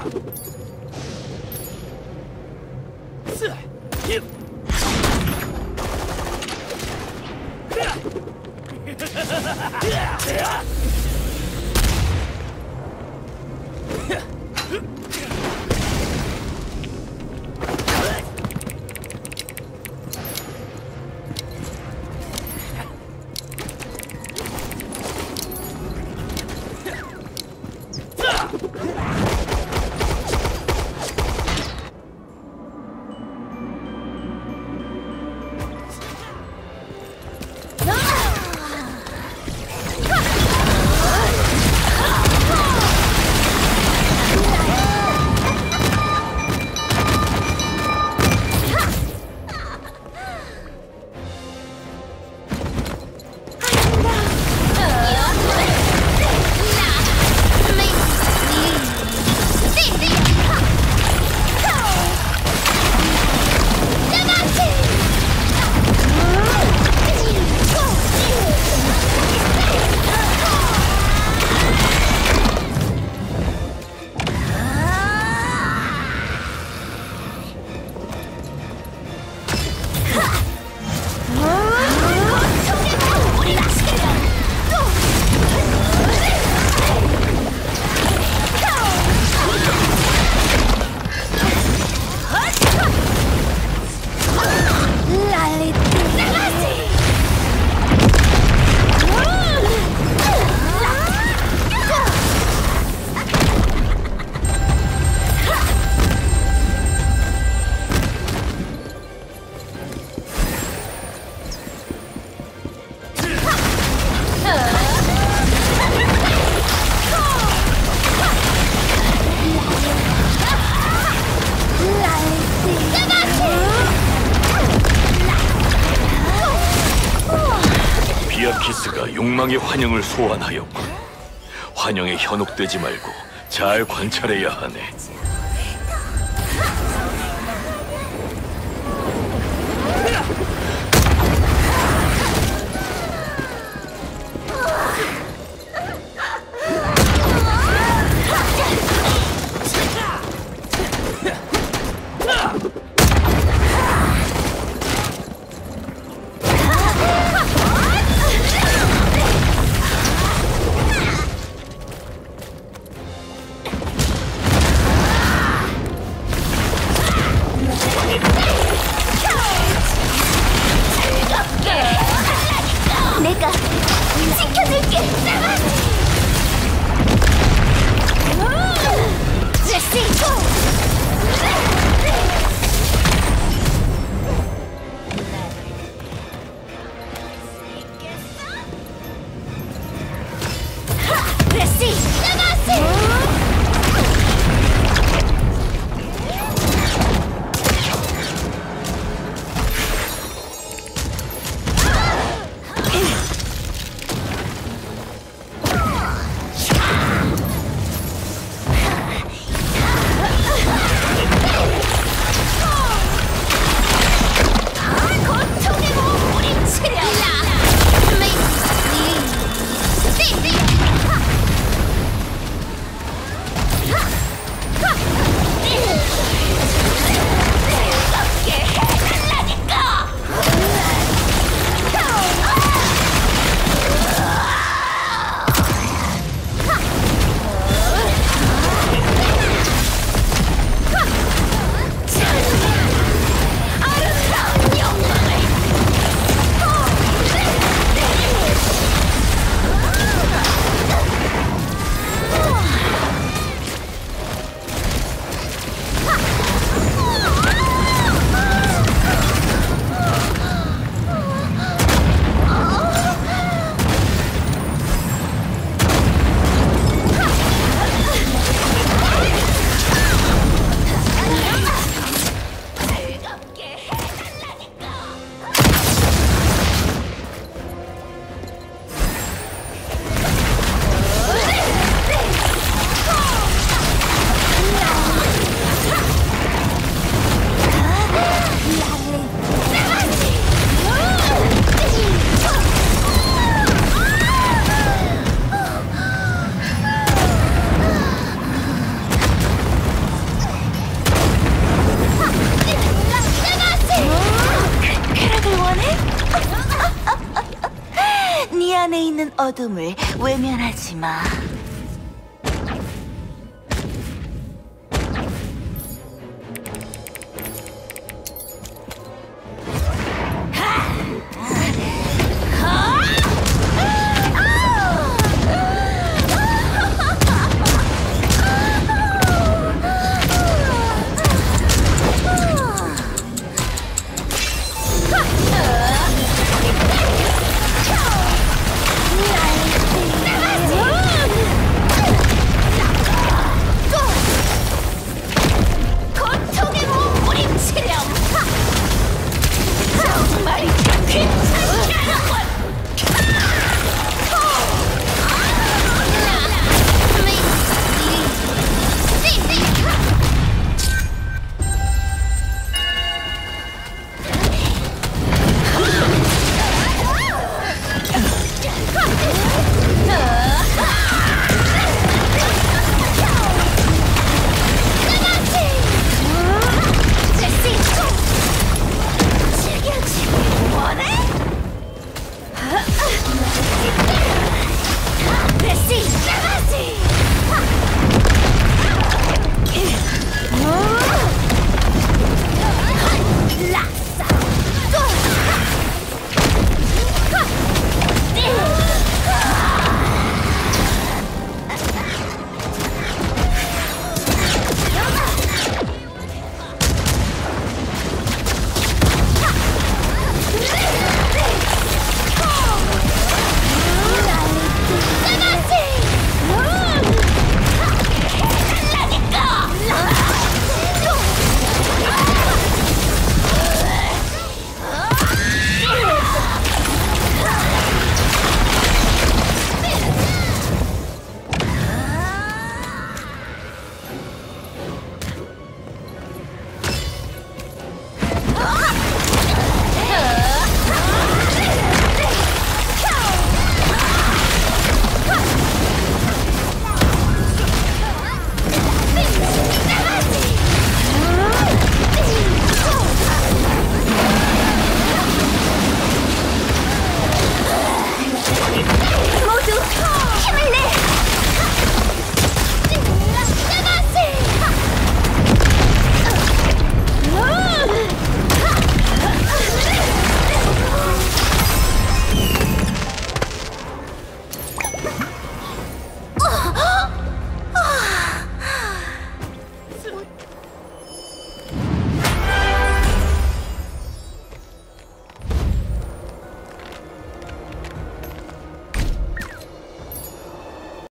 Ah! 키스가 욕망의 환영을 소환하였군. 환영에 현혹되지 말고 잘 관찰해야 하네. 안에 있는 어둠을 외면하지 마. Last.